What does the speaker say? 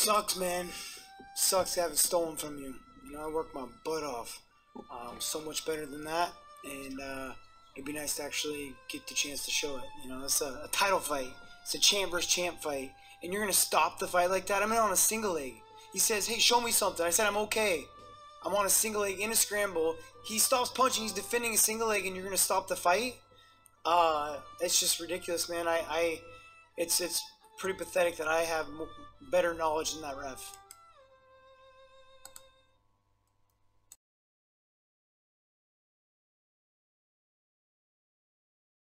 Sucks, man. Sucks having stolen from you. You know, I worked my butt off. Um, so much better than that, and uh, it'd be nice to actually get the chance to show it. You know, it's a, a title fight. It's a champ versus champ fight, and you're gonna stop the fight like that? I'm in on a single leg. He says, "Hey, show me something." I said, "I'm okay." I'm on a single leg in a scramble. He stops punching. He's defending a single leg, and you're gonna stop the fight? Uh, it's just ridiculous, man. I, I, it's it's pretty pathetic that I have better knowledge than that ref.